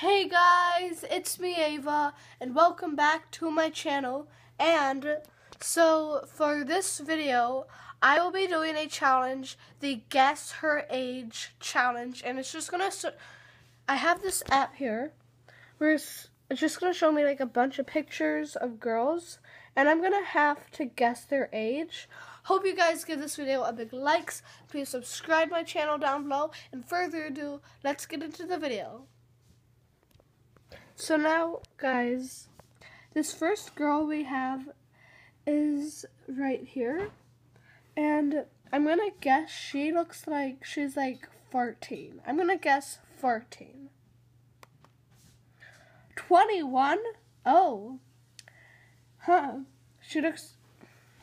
Hey guys, it's me Ava, and welcome back to my channel. And so for this video, I will be doing a challenge, the Guess Her Age challenge, and it's just gonna. I have this app here, where it's, it's just gonna show me like a bunch of pictures of girls, and I'm gonna have to guess their age. Hope you guys give this video a big likes. Please subscribe my channel down below. And further ado, let's get into the video. So now, guys, this first girl we have is right here. And I'm going to guess she looks like she's like 14. I'm going to guess 14. 21? Oh. Huh. She looks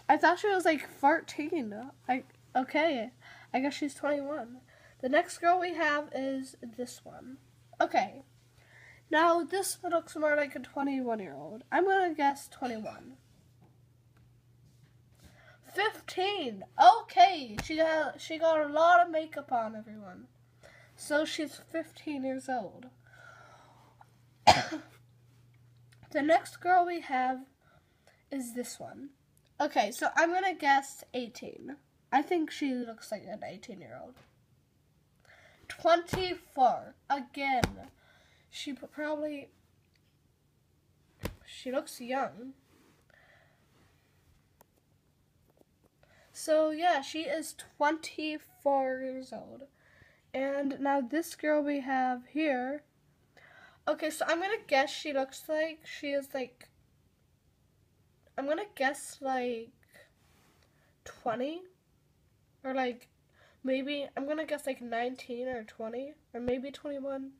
I thought she was like 14. I okay. I guess she's 21. The next girl we have is this one. Okay. Now this looks more like a 21 year old. I'm gonna guess 21. 15. Okay, she got she got a lot of makeup on everyone. So she's 15 years old. the next girl we have is this one. Okay, so I'm gonna guess 18. I think she looks like an 18 year old. 24. Again. She probably. She looks young. So, yeah, she is 24 years old. And now this girl we have here. Okay, so I'm gonna guess she looks like she is like I'm gonna guess like 20 or like maybe I'm gonna guess like 19 or 20 or maybe 21.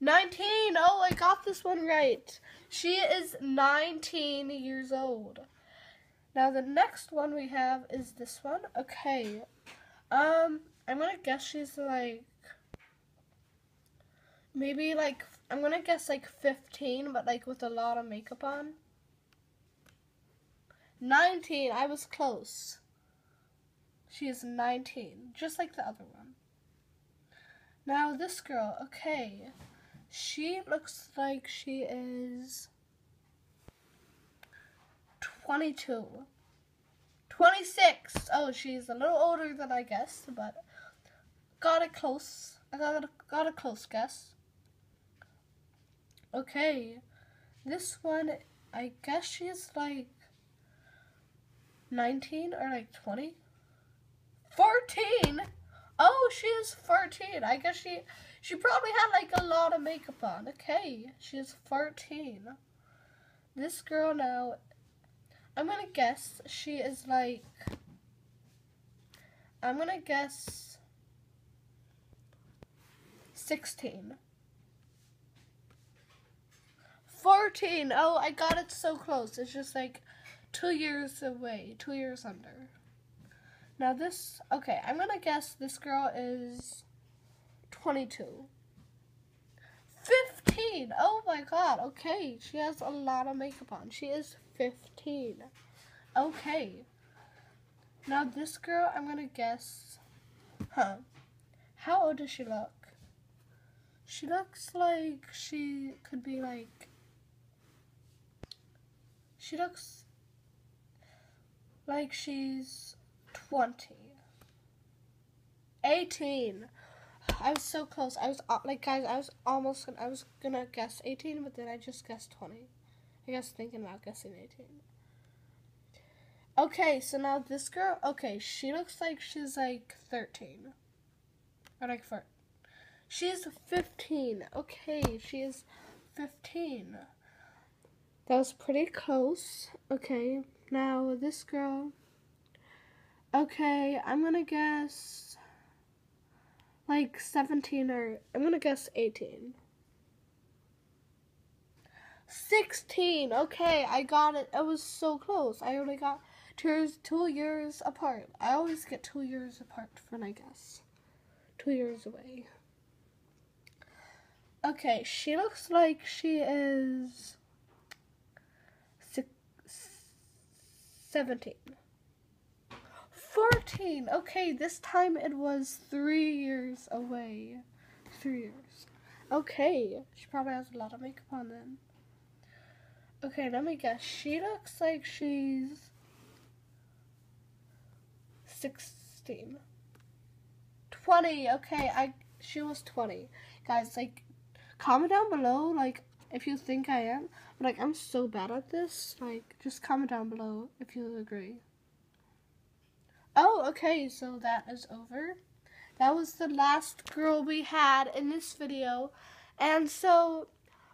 19! Oh, I got this one right. She is 19 years old. Now the next one we have is this one. Okay. Um, I'm gonna guess she's like maybe like I'm gonna guess like 15, but like with a lot of makeup on. 19. I was close. She is 19, just like the other one. Now, this girl, okay. She looks like she is 22. 26. Oh, she's a little older than I guessed, but got it close. I got a, got a close guess. Okay. This one, I guess she's like 19 or like 20? 14? Oh, she is 14. I guess she she probably had like a lot of makeup on. Okay, she is 14. This girl now, I'm gonna guess she is like, I'm gonna guess 16. 14. Oh, I got it so close. It's just like two years away, two years under. Now this, okay, I'm gonna guess this girl is 22. 15! Oh my god, okay, she has a lot of makeup on. She is 15. Okay. Now this girl, I'm gonna guess, huh, how old does she look? She looks like she could be like, she looks like she's 20. 18. I was so close. I was uh, like, guys, I was almost gonna, I was gonna guess 18, but then I just guessed 20. I guess thinking about guessing 18. Okay, so now this girl, okay, she looks like she's like 13. Or like 4. She's 15. Okay, she is 15. That was pretty close. Okay. Now, this girl. Okay, I'm gonna guess like 17 or I'm gonna guess 18. 16. Okay, I got it. It was so close. I only got two years, two years apart. I always get two years apart when I guess. Two years away. Okay, she looks like she is 17. 14. Okay, this time it was three years away. Three years. Okay, she probably has a lot of makeup on then. Okay, let me guess. She looks like she's 16. 20. Okay, I she was 20. Guys, like comment down below like if you think I am. Like I'm so bad at this. Like just comment down below if you agree. Oh, okay, so that is over. That was the last girl we had in this video. And so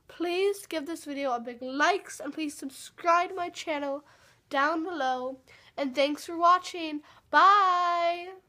please give this video a big likes and please subscribe to my channel down below. And thanks for watching. Bye!